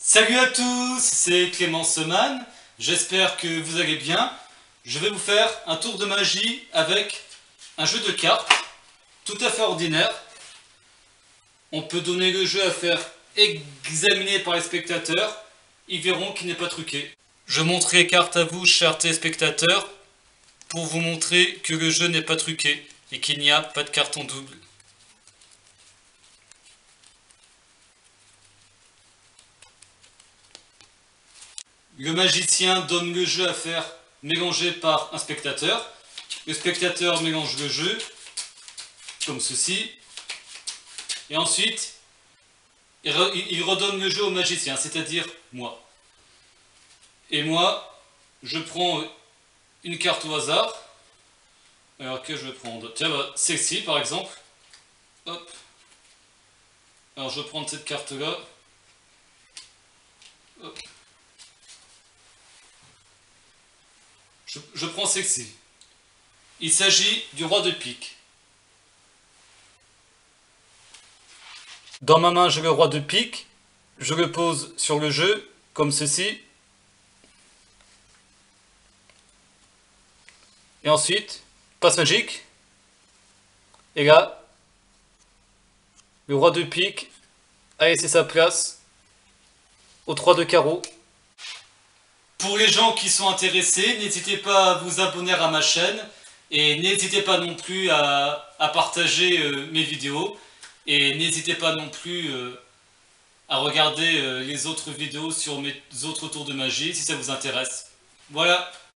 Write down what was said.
Salut à tous, c'est Clément Seman, j'espère que vous allez bien. Je vais vous faire un tour de magie avec un jeu de cartes tout à fait ordinaire. On peut donner le jeu à faire examiner par les spectateurs, ils verront qu'il n'est pas truqué. Je montre les cartes à vous, chers téléspectateurs, pour vous montrer que le jeu n'est pas truqué et qu'il n'y a pas de carton double. Le magicien donne le jeu à faire mélangé par un spectateur. Le spectateur mélange le jeu, comme ceci. Et ensuite, il redonne le jeu au magicien, c'est-à-dire moi. Et moi, je prends une carte au hasard. Alors que je vais prendre? Tiens, bah, celle-ci par exemple. Hop. Alors je vais prendre cette carte-là. Je, prends celle-ci. Il s'agit du roi de pique. Dans ma main, j'ai le roi de pique. Je le pose sur le jeu, comme ceci. Et ensuite, passe magique. Et là, le roi de pique a laissé sa place au 3 de carreau. Pour les gens qui sont intéressés, n'hésitez pas à vous abonner à ma chaîne et n'hésitez pas non plus à, partager euh, mes vidéos et n'hésitez pas non plus euh, à regarder euh, les autres vidéos sur mes autres tours de magie si ça vous intéresse. Voilà